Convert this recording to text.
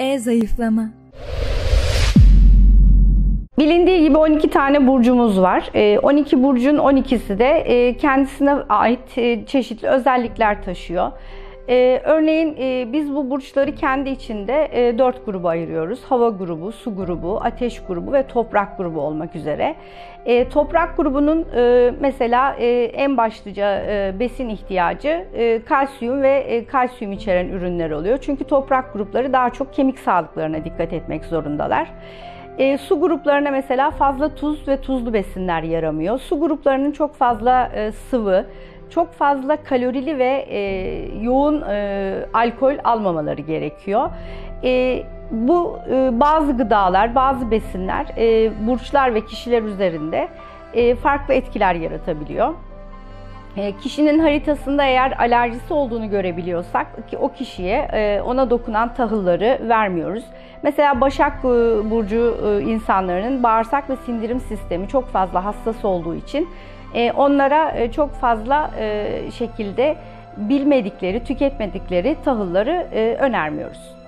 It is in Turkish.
E zayıflama. Bilindiği gibi 12 tane burcumuz var. Ee, 12 burcun 12'si de e, kendisine ait e, çeşitli özellikler taşıyor. Ee, örneğin e, biz bu burçları kendi içinde e, 4 gruba ayırıyoruz. Hava grubu, su grubu, ateş grubu ve toprak grubu olmak üzere. E, toprak grubunun e, mesela e, en başlıca e, besin ihtiyacı e, kalsiyum ve e, kalsiyum içeren ürünler oluyor. Çünkü toprak grupları daha çok kemik sağlıklarına dikkat etmek zorundalar. E, su gruplarına mesela fazla tuz ve tuzlu besinler yaramıyor. Su gruplarının çok fazla e, sıvı, çok fazla kalorili ve e, yoğun e, alkol almamaları gerekiyor. E, bu e, bazı gıdalar, bazı besinler e, burçlar ve kişiler üzerinde e, farklı etkiler yaratabiliyor. E, Kişinin haritasında eğer alerjisi olduğunu görebiliyorsak ki o kişiye e, ona dokunan tahılları vermiyoruz. Mesela Başak e, Burcu e, insanların bağırsak ve sindirim sistemi çok fazla hassas olduğu için onlara çok fazla şekilde bilmedikleri, tüketmedikleri tahılları önermiyoruz.